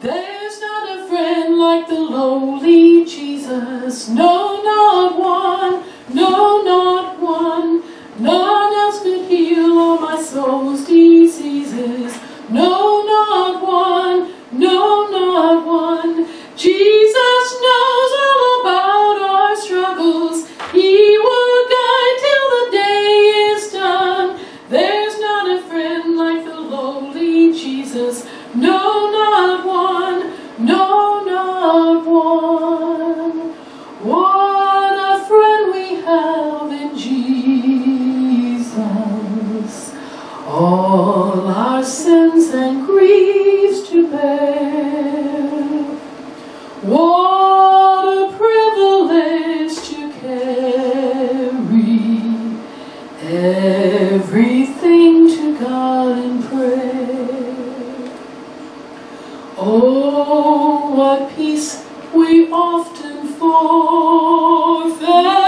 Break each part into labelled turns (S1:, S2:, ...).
S1: There's not a friend like the lowly Jesus, no, not one, no. sins and griefs to bear. What a privilege to carry everything to God in prayer. Oh, what peace we often forfeit.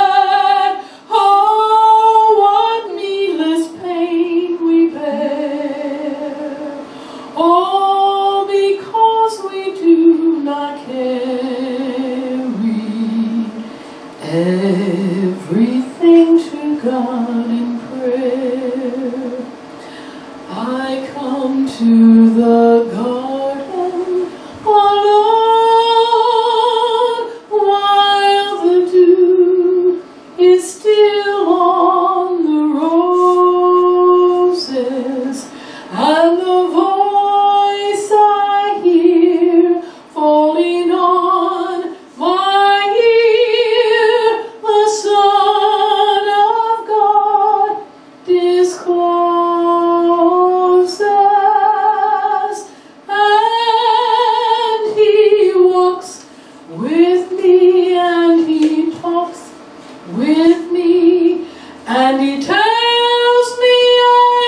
S1: and he tells me I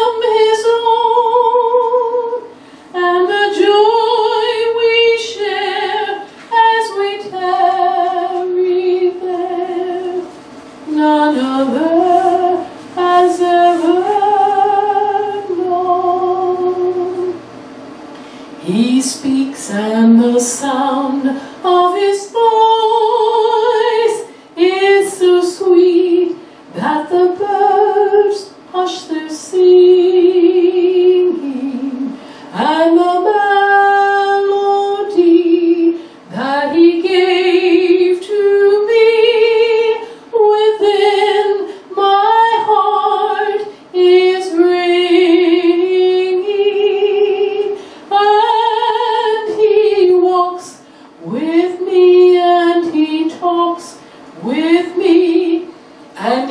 S1: am his own, and the joy we share as we tarry there, none other has ever known. He speaks and the sound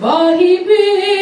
S1: Vahibi